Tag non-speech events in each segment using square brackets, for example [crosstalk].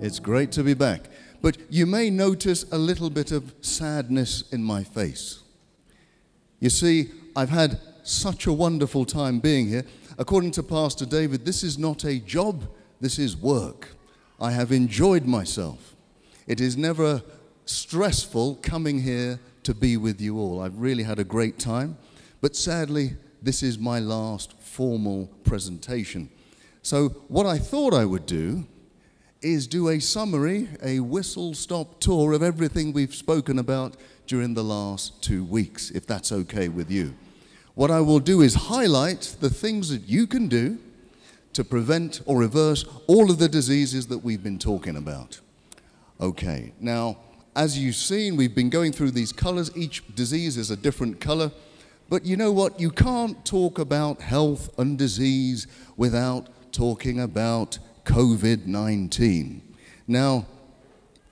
It's great to be back. But you may notice a little bit of sadness in my face. You see, I've had such a wonderful time being here. According to Pastor David, this is not a job, this is work. I have enjoyed myself. It is never stressful coming here to be with you all. I've really had a great time, but sadly, this is my last formal presentation. So, what I thought I would do is do a summary, a whistle stop tour of everything we've spoken about during the last two weeks, if that's okay with you. What I will do is highlight the things that you can do to prevent or reverse all of the diseases that we've been talking about. Okay, now, as you've seen, we've been going through these colors. Each disease is a different color. But you know what? You can't talk about health and disease without talking about COVID 19. Now,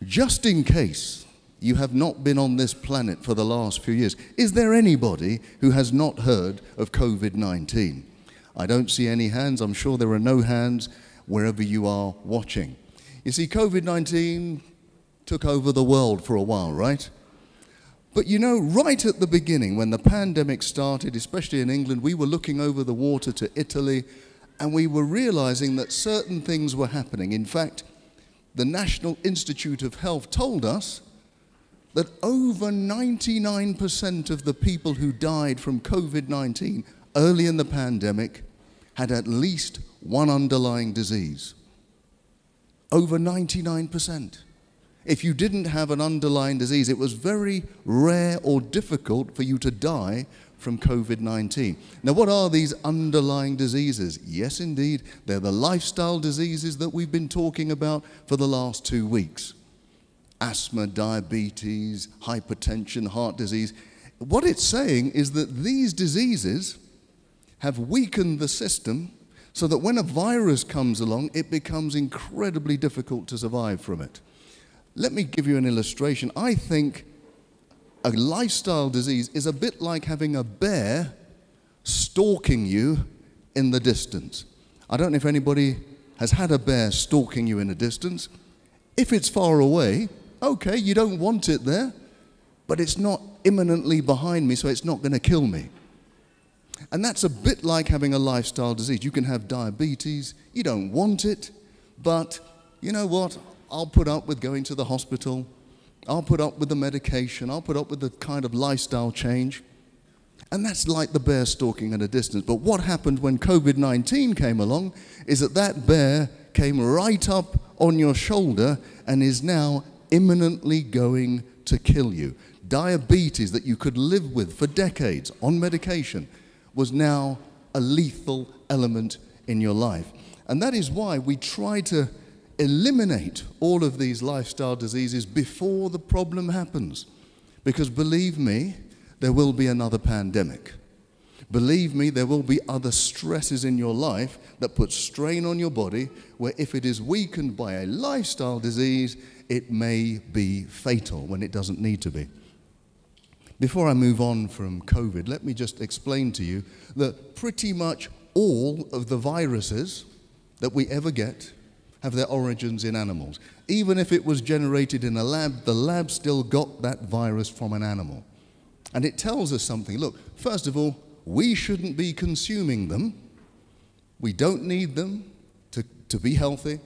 just in case you have not been on this planet for the last few years, is there anybody who has not heard of COVID 19? I don't see any hands. I'm sure there are no hands wherever you are watching. You see, COVID 19 took over the world for a while, right? But you know, right at the beginning, when the pandemic started, especially in England, we were looking over the water to Italy and we were realizing that certain things were happening. In fact, the National Institute of Health told us that over 99% of the people who died from COVID 19 early in the pandemic had at least one underlying disease. Over 99%. If you didn't have an underlying disease, it was very rare or difficult for you to die from COVID 19. Now, what are these underlying diseases? Yes, indeed, they're the lifestyle diseases that we've been talking about for the last two weeks asthma, diabetes, hypertension, heart disease. What it's saying is that these diseases have weakened the system so that when a virus comes along, it becomes incredibly difficult to survive from it. Let me give you an illustration. I think a lifestyle disease is a bit like having a bear stalking you in the distance. I don't know if anybody has had a bear stalking you in the distance. If it's far away, okay, you don't want it there, but it's not imminently behind me, so it's not going to kill me. And that's a bit like having a lifestyle disease. You can have diabetes, you don't want it, but you know what? I'll put up with going to the hospital. I'll put up with the medication. I'll put up with the kind of lifestyle change. And that's like the bear stalking at a distance. But what happened when COVID 19 came along is that that bear came right up on your shoulder and is now imminently going to kill you. Diabetes that you could live with for decades on medication was now a lethal element in your life. And that is why we try to eliminate all of these lifestyle diseases before the problem happens. Because believe me, there will be another pandemic. Believe me, there will be other stresses in your life that put strain on your body, where if it is weakened by a lifestyle disease, it may be fatal when it doesn't need to be. Before I move on from COVID, let me just explain to you that pretty much all of the viruses that we ever get have their origins in animals. Even if it was generated in a lab, the lab still got that virus from an animal. And it tells us something. Look, first of all, we shouldn't be consuming them. We don't need them to, to be healthy.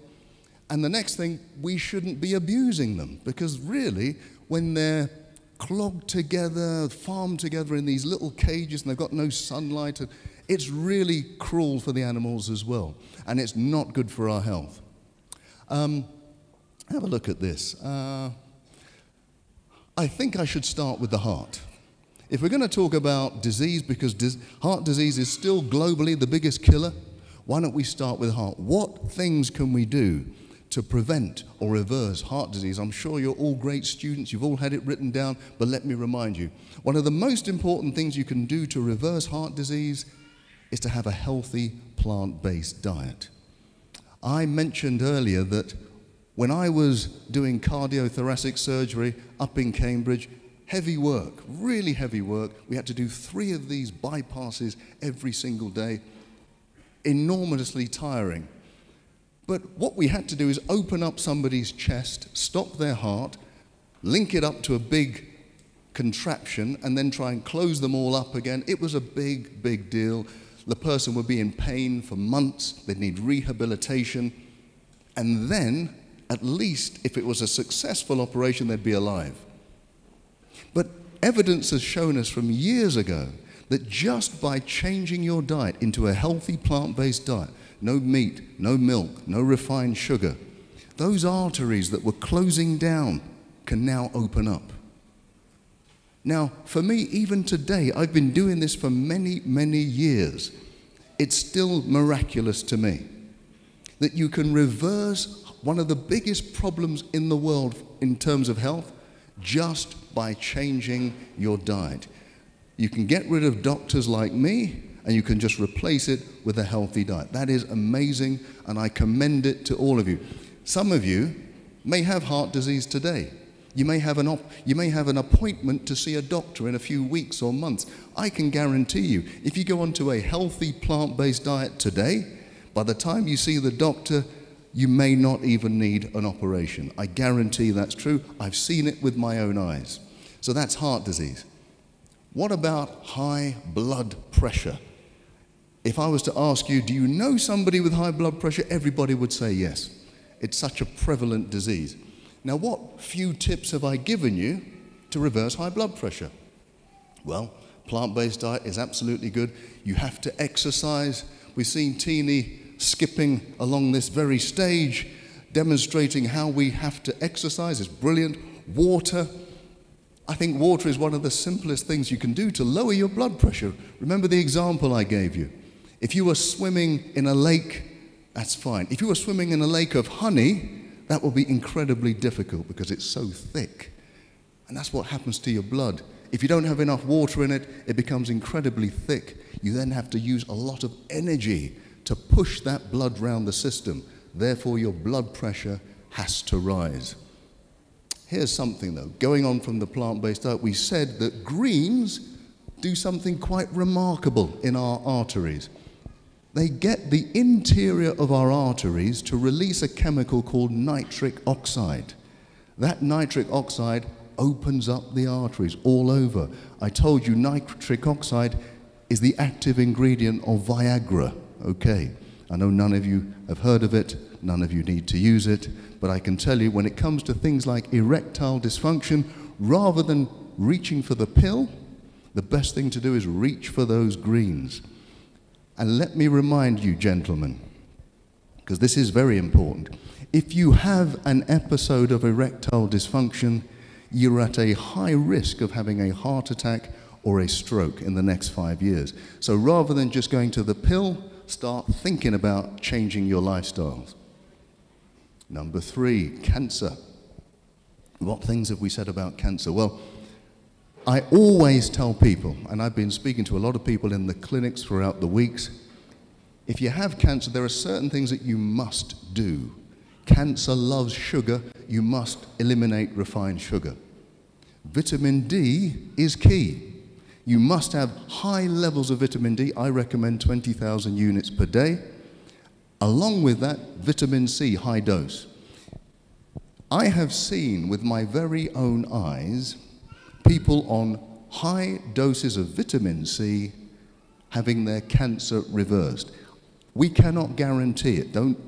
And the next thing, we shouldn't be abusing them because really, when they're clogged together, farmed together in these little cages and they've got no sunlight, it's really cruel for the animals as well. And it's not good for our health. Um, have a look at this. Uh, I think I should start with the heart. If we're going to talk about disease, because dis- heart disease is still globally the biggest killer, why don't we start with heart? What things can we do to prevent or reverse heart disease? I'm sure you're all great students, you've all had it written down, but let me remind you one of the most important things you can do to reverse heart disease is to have a healthy plant based diet. I mentioned earlier that when I was doing cardiothoracic surgery up in Cambridge, heavy work, really heavy work. We had to do three of these bypasses every single day, enormously tiring. But what we had to do is open up somebody's chest, stop their heart, link it up to a big contraption, and then try and close them all up again. It was a big, big deal. The person would be in pain for months, they'd need rehabilitation, and then, at least if it was a successful operation, they'd be alive. But evidence has shown us from years ago that just by changing your diet into a healthy plant based diet, no meat, no milk, no refined sugar, those arteries that were closing down can now open up. Now, for me, even today, I've been doing this for many, many years. It's still miraculous to me that you can reverse one of the biggest problems in the world in terms of health just by changing your diet. You can get rid of doctors like me and you can just replace it with a healthy diet. That is amazing, and I commend it to all of you. Some of you may have heart disease today. You may, have an op- you may have an appointment to see a doctor in a few weeks or months. I can guarantee you, if you go onto a healthy plant based diet today, by the time you see the doctor, you may not even need an operation. I guarantee that's true. I've seen it with my own eyes. So that's heart disease. What about high blood pressure? If I was to ask you, do you know somebody with high blood pressure? Everybody would say yes. It's such a prevalent disease. Now, what few tips have I given you to reverse high blood pressure? Well, plant based diet is absolutely good. You have to exercise. We've seen Teeny skipping along this very stage, demonstrating how we have to exercise. It's brilliant. Water. I think water is one of the simplest things you can do to lower your blood pressure. Remember the example I gave you. If you were swimming in a lake, that's fine. If you were swimming in a lake of honey, that will be incredibly difficult because it's so thick. And that's what happens to your blood. If you don't have enough water in it, it becomes incredibly thick. You then have to use a lot of energy to push that blood round the system. Therefore, your blood pressure has to rise. Here's something though, going on from the plant based diet, we said that greens do something quite remarkable in our arteries they get the interior of our arteries to release a chemical called nitric oxide. That nitric oxide opens up the arteries all over. I told you nitric oxide is the active ingredient of Viagra. Okay, I know none of you have heard of it, none of you need to use it, but I can tell you when it comes to things like erectile dysfunction, rather than reaching for the pill, the best thing to do is reach for those greens. And let me remind you, gentlemen, because this is very important. If you have an episode of erectile dysfunction, you're at a high risk of having a heart attack or a stroke in the next five years. So rather than just going to the pill, start thinking about changing your lifestyles. Number three, cancer. What things have we said about cancer? Well, I always tell people, and I've been speaking to a lot of people in the clinics throughout the weeks, if you have cancer, there are certain things that you must do. Cancer loves sugar, you must eliminate refined sugar. Vitamin D is key. You must have high levels of vitamin D. I recommend 20,000 units per day. Along with that, vitamin C, high dose. I have seen with my very own eyes people on high doses of vitamin C having their cancer reversed. We cannot guarantee it. Don't,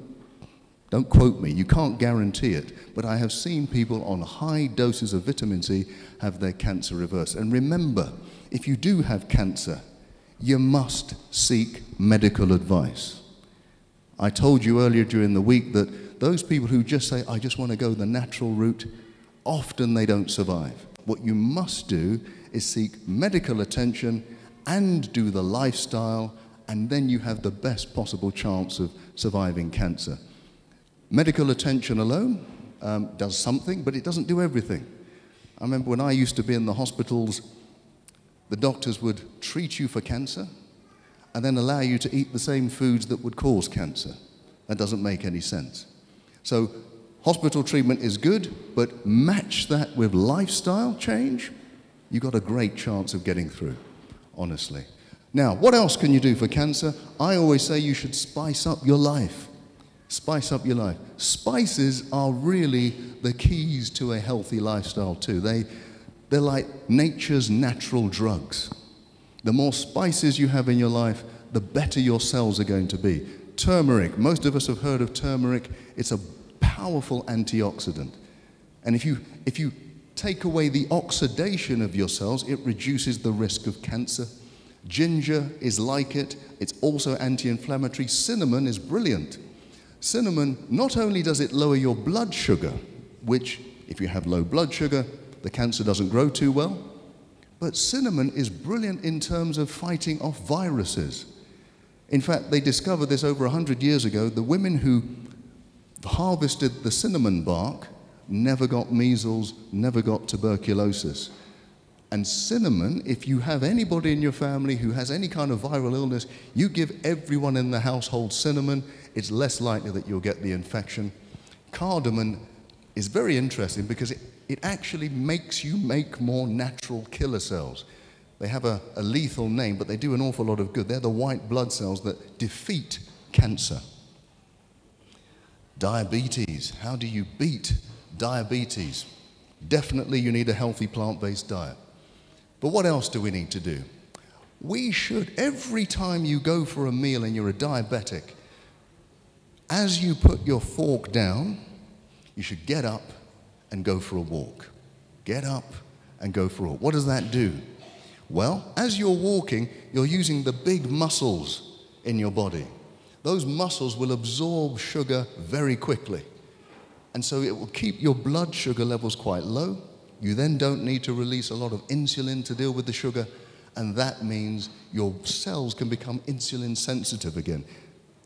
don't quote me. You can't guarantee it. But I have seen people on high doses of vitamin C have their cancer reversed. And remember, if you do have cancer, you must seek medical advice. I told you earlier during the week that those people who just say, I just want to go the natural route, often they don't survive. What you must do is seek medical attention and do the lifestyle, and then you have the best possible chance of surviving cancer. Medical attention alone um, does something, but it doesn't do everything. I remember when I used to be in the hospitals, the doctors would treat you for cancer and then allow you to eat the same foods that would cause cancer. That doesn't make any sense. So Hospital treatment is good, but match that with lifestyle change, you've got a great chance of getting through, honestly. Now, what else can you do for cancer? I always say you should spice up your life. Spice up your life. Spices are really the keys to a healthy lifestyle, too. They, they're like nature's natural drugs. The more spices you have in your life, the better your cells are going to be. Turmeric, most of us have heard of turmeric. It's a powerful antioxidant. And if you, if you take away the oxidation of your cells, it reduces the risk of cancer. Ginger is like it, it's also anti inflammatory. Cinnamon is brilliant. Cinnamon, not only does it lower your blood sugar, which, if you have low blood sugar, the cancer doesn't grow too well, but cinnamon is brilliant in terms of fighting off viruses. In fact, they discovered this over 100 years ago. The women who harvested the cinnamon bark never got measles, never got tuberculosis. And cinnamon, if you have anybody in your family who has any kind of viral illness, you give everyone in the household cinnamon, it's less likely that you'll get the infection. Cardamom is very interesting because it, it actually makes you make more natural killer cells. They have a, a lethal name, but they do an awful lot of good. They're the white blood cells that defeat cancer. Diabetes. How do you beat diabetes? Definitely, you need a healthy plant based diet. But what else do we need to do? We should, every time you go for a meal and you're a diabetic, as you put your fork down, you should get up and go for a walk. Get up and go for a walk. What does that do? Well, as you're walking, you're using the big muscles in your body. Those muscles will absorb sugar very quickly. And so it will keep your blood sugar levels quite low you then don't need to release a lot of insulin to deal with the sugar, and that means your cells can become insulin sensitive again.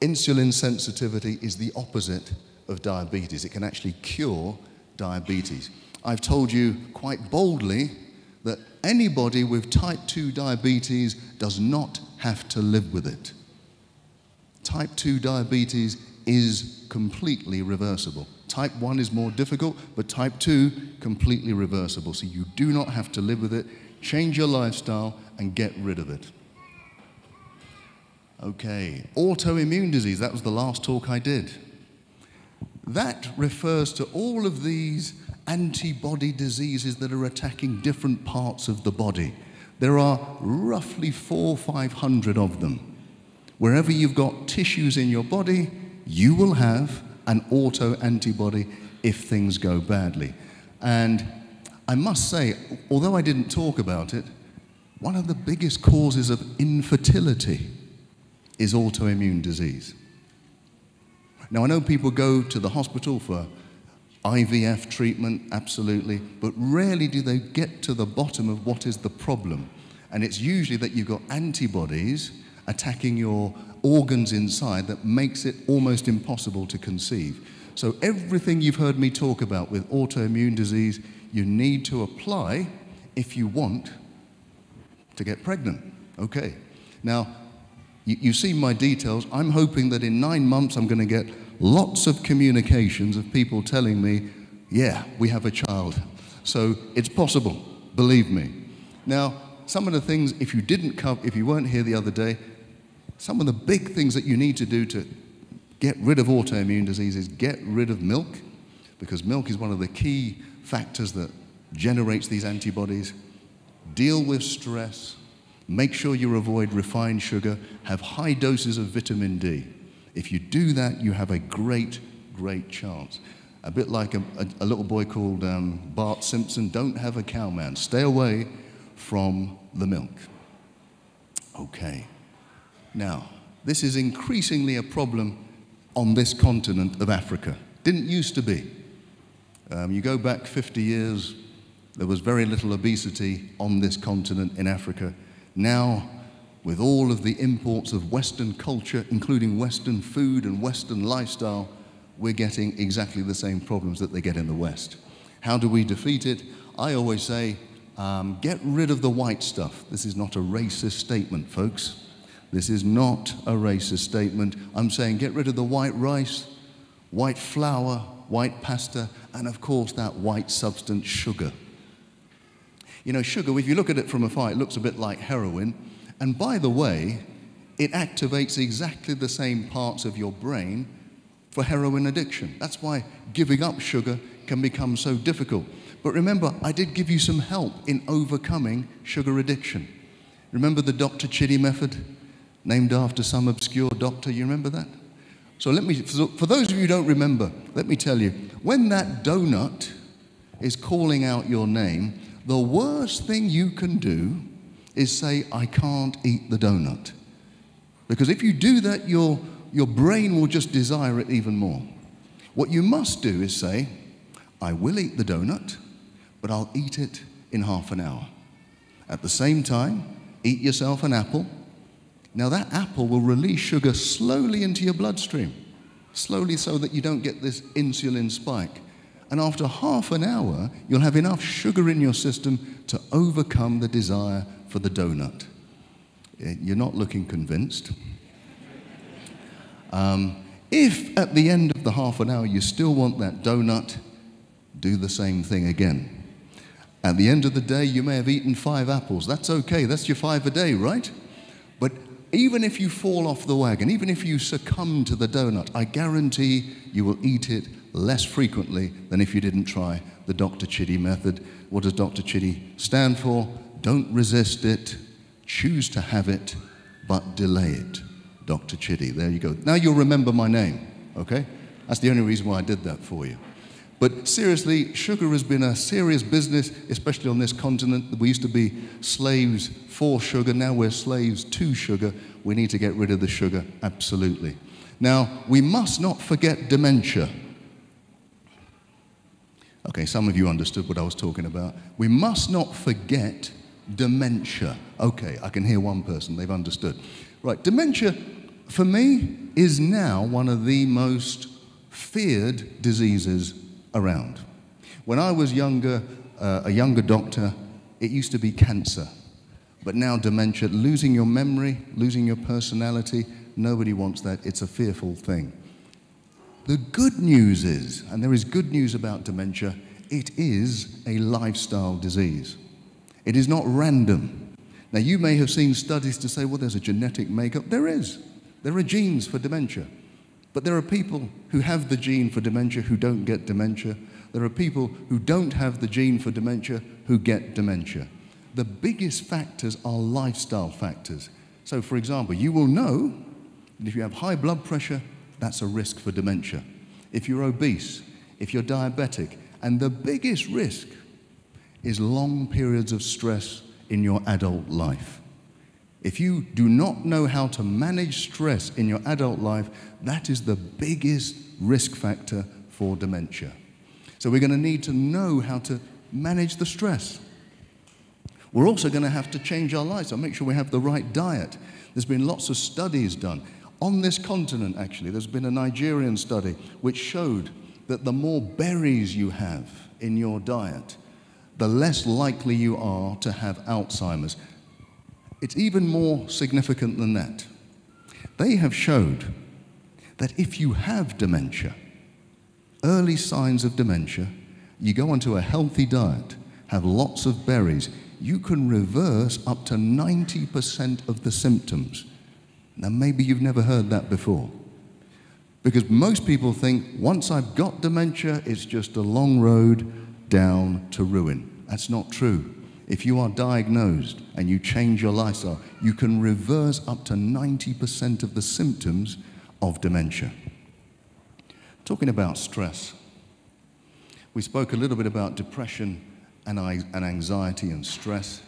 Insulin sensitivity is the opposite of diabetes. It can actually cure diabetes. I've told you quite boldly that anybody with type 2 diabetes does not have to live with it. Type 2 diabetes is completely reversible. Type 1 is more difficult, but type 2, completely reversible. So you do not have to live with it. Change your lifestyle and get rid of it. Okay, autoimmune disease, that was the last talk I did. That refers to all of these antibody diseases that are attacking different parts of the body. There are roughly four or five hundred of them. Wherever you've got tissues in your body, you will have an auto antibody if things go badly. And I must say, although I didn't talk about it, one of the biggest causes of infertility is autoimmune disease. Now, I know people go to the hospital for IVF treatment, absolutely, but rarely do they get to the bottom of what is the problem. And it's usually that you've got antibodies attacking your organs inside that makes it almost impossible to conceive. So, everything you've heard me talk about with autoimmune disease, you need to apply if you want to get pregnant. Okay. Now, you, you see my details. I'm hoping that in nine months I'm going to get lots of communications of people telling me, yeah, we have a child. So it's possible, believe me. Now, some of the things, if you didn't come, if you weren't here the other day, some of the big things that you need to do to get rid of autoimmune disease is get rid of milk, because milk is one of the key factors that generates these antibodies. Deal with stress. Make sure you avoid refined sugar. Have high doses of vitamin D. If you do that, you have a great, great chance. A bit like a, a, a little boy called um, Bart Simpson don't have a cow man. Stay away from the milk. Okay. Now, this is increasingly a problem on this continent of Africa. Didn't used to be. Um, you go back 50 years, there was very little obesity on this continent in Africa. Now, with all of the imports of Western culture, including Western food and Western lifestyle, we're getting exactly the same problems that they get in the West. How do we defeat it? I always say, um, get rid of the white stuff. This is not a racist statement, folks. This is not a racist statement. I'm saying get rid of the white rice, white flour, white pasta, and of course that white substance, sugar. You know, sugar, if you look at it from afar, it looks a bit like heroin. And by the way, it activates exactly the same parts of your brain for heroin addiction. That's why giving up sugar can become so difficult. But remember, I did give you some help in overcoming sugar addiction. Remember the Dr. Chidi method, named after some obscure doctor? You remember that? So let me, for those of you who don't remember, let me tell you, when that donut is calling out your name, the worst thing you can do is say, I can't eat the donut. Because if you do that, your, your brain will just desire it even more. What you must do is say, I will eat the donut, but I'll eat it in half an hour. At the same time, eat yourself an apple. Now, that apple will release sugar slowly into your bloodstream, slowly so that you don't get this insulin spike. And after half an hour, you'll have enough sugar in your system to overcome the desire for the donut. You're not looking convinced. [laughs] Um, if at the end of the half an hour you still want that donut, do the same thing again. At the end of the day, you may have eaten five apples. That's okay. That's your five a day, right? But even if you fall off the wagon, even if you succumb to the donut, I guarantee you will eat it less frequently than if you didn't try the Dr. Chidi method. What does Dr. Chidi stand for? Don't resist it, choose to have it, but delay it. Dr. Chidi. There you go. Now you'll remember my name, okay? That's the only reason why I did that for you. But seriously, sugar has been a serious business, especially on this continent. We used to be slaves for sugar, now we're slaves to sugar. We need to get rid of the sugar, absolutely. Now, we must not forget dementia. Okay, some of you understood what I was talking about. We must not forget dementia. Okay, I can hear one person, they've understood. Right, dementia, for me, is now one of the most feared diseases around. When I was younger, uh, a younger doctor, it used to be cancer. But now dementia, losing your memory, losing your personality, nobody wants that. It's a fearful thing. The good news is, and there is good news about dementia, it is a lifestyle disease. It is not random. Now, you may have seen studies to say, well, there's a genetic makeup. There is. There are genes for dementia. But there are people who have the gene for dementia who don't get dementia. There are people who don't have the gene for dementia who get dementia. The biggest factors are lifestyle factors. So, for example, you will know that if you have high blood pressure, that's a risk for dementia. If you're obese, if you're diabetic, and the biggest risk is long periods of stress in your adult life. If you do not know how to manage stress in your adult life, that is the biggest risk factor for dementia. So we're going to need to know how to manage the stress. We're also going to have to change our lives and make sure we have the right diet. There's been lots of studies done. On this continent, actually, there's been a Nigerian study which showed that the more berries you have in your diet, the less likely you are to have Alzheimer's. It's even more significant than that. They have showed that if you have dementia, early signs of dementia, you go onto a healthy diet, have lots of berries, you can reverse up to 90% of the symptoms. Now, maybe you've never heard that before. Because most people think once I've got dementia, it's just a long road down to ruin. That's not true. If you are diagnosed and you change your lifestyle, you can reverse up to 90% of the symptoms of dementia. Talking about stress, we spoke a little bit about depression and, and anxiety and stress.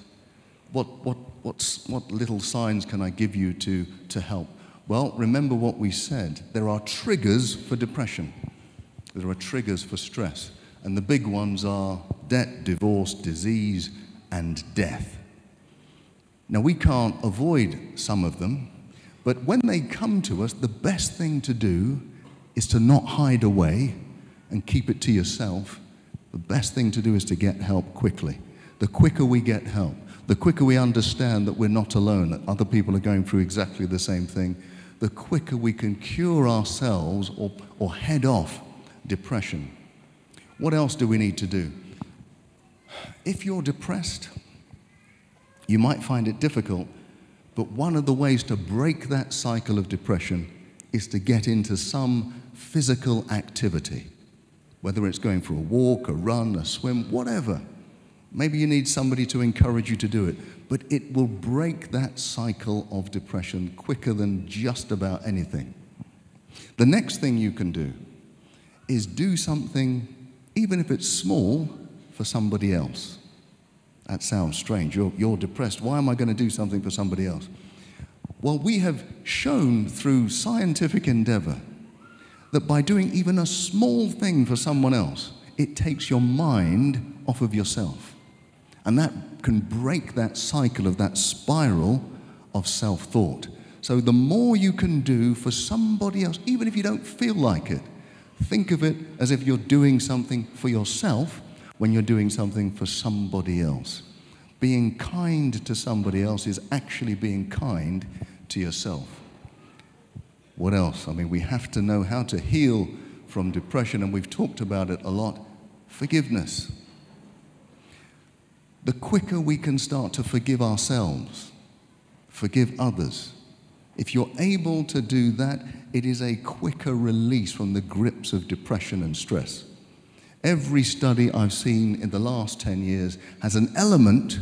What, what, what's, what little signs can I give you to, to help? Well, remember what we said. There are triggers for depression. There are triggers for stress. And the big ones are debt, divorce, disease, and death. Now, we can't avoid some of them, but when they come to us, the best thing to do is to not hide away and keep it to yourself. The best thing to do is to get help quickly. The quicker we get help, the quicker we understand that we're not alone, that other people are going through exactly the same thing, the quicker we can cure ourselves or, or head off depression. What else do we need to do? If you're depressed, you might find it difficult, but one of the ways to break that cycle of depression is to get into some physical activity, whether it's going for a walk, a run, a swim, whatever. Maybe you need somebody to encourage you to do it, but it will break that cycle of depression quicker than just about anything. The next thing you can do is do something, even if it's small, for somebody else. That sounds strange. You're, you're depressed. Why am I going to do something for somebody else? Well, we have shown through scientific endeavor that by doing even a small thing for someone else, it takes your mind off of yourself. And that can break that cycle of that spiral of self thought. So, the more you can do for somebody else, even if you don't feel like it, think of it as if you're doing something for yourself when you're doing something for somebody else. Being kind to somebody else is actually being kind to yourself. What else? I mean, we have to know how to heal from depression, and we've talked about it a lot. Forgiveness. The quicker we can start to forgive ourselves, forgive others, if you're able to do that, it is a quicker release from the grips of depression and stress. Every study I've seen in the last 10 years has an element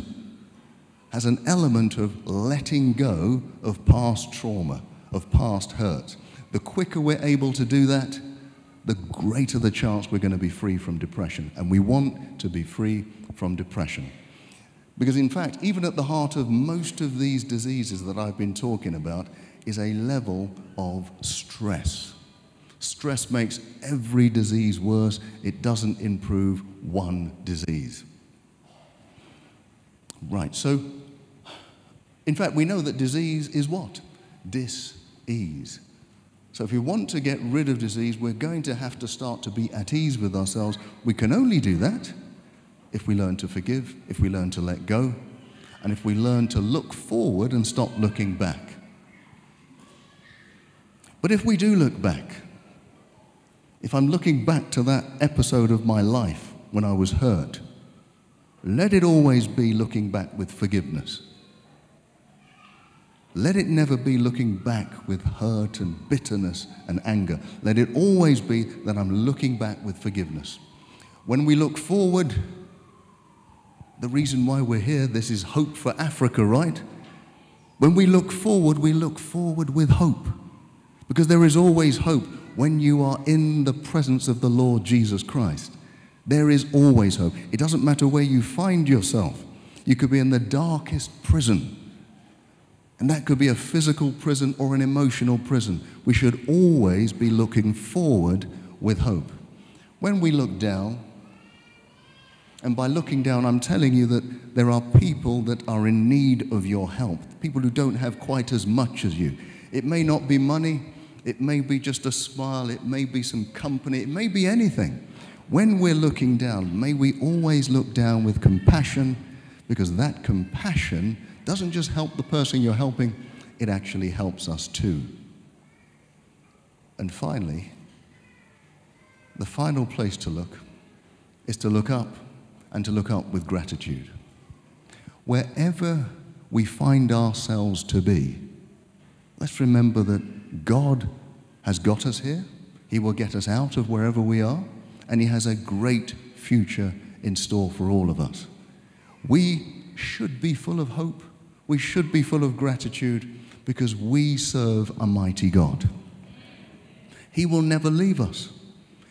has an element of letting go of past trauma, of past hurt. The quicker we're able to do that, the greater the chance we're going to be free from depression. And we want to be free from depression. Because, in fact, even at the heart of most of these diseases that I've been talking about is a level of stress. Stress makes every disease worse, it doesn't improve one disease. Right, so in fact, we know that disease is what? Dis-ease. So if we want to get rid of disease, we're going to have to start to be at ease with ourselves. We can only do that if we learn to forgive, if we learn to let go, and if we learn to look forward and stop looking back. But if we do look back, if I'm looking back to that episode of my life when I was hurt, let it always be looking back with forgiveness. Let it never be looking back with hurt and bitterness and anger. Let it always be that I'm looking back with forgiveness. When we look forward, the reason why we're here, this is hope for Africa, right? When we look forward, we look forward with hope. Because there is always hope when you are in the presence of the Lord Jesus Christ. There is always hope. It doesn't matter where you find yourself. You could be in the darkest prison and that could be a physical prison or an emotional prison. We should always be looking forward with hope. When we look down, and by looking down, I'm telling you that there are people that are in need of your help, people who don't have quite as much as you. It may not be money, it may be just a smile, it may be some company, it may be anything. When we're looking down, may we always look down with compassion because that compassion doesn't just help the person you're helping, it actually helps us too. And finally, the final place to look is to look up and to look up with gratitude. Wherever we find ourselves to be, let's remember that God has got us here. He will get us out of wherever we are, and He has a great future in store for all of us. We should be full of hope we should be full of gratitude because we serve a mighty God. He will never leave us.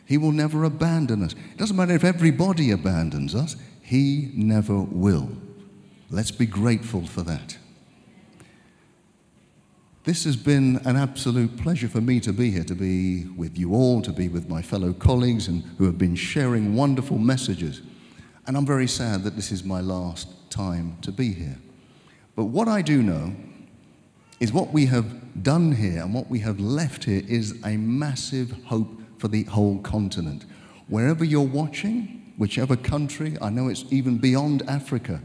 He will never abandon us. It doesn't matter if everybody abandons us, He never will. Let's be grateful for that. This has been an absolute pleasure for me to be here, to be with you all, to be with my fellow colleagues and who have been sharing wonderful messages. And I'm very sad that this is my last time to be here. But what I do know is what we have done here and what we have left here is a massive hope for the whole continent. Wherever you're watching, whichever country, I know it's even beyond Africa,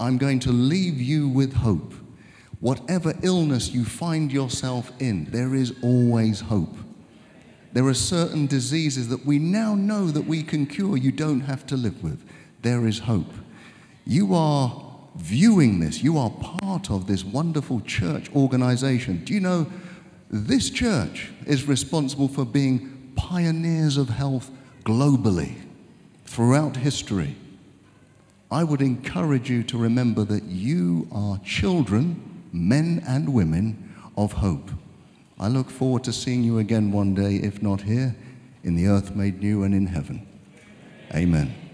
I'm going to leave you with hope. Whatever illness you find yourself in, there is always hope. There are certain diseases that we now know that we can cure, you don't have to live with. There is hope. You are viewing this. You are part of this wonderful church organization. Do you know this church is responsible for being pioneers of health globally throughout history. I would encourage you to remember that you are children, men and women, of hope. I look forward to seeing you again one day, if not here, in the earth made new and in heaven. Amen.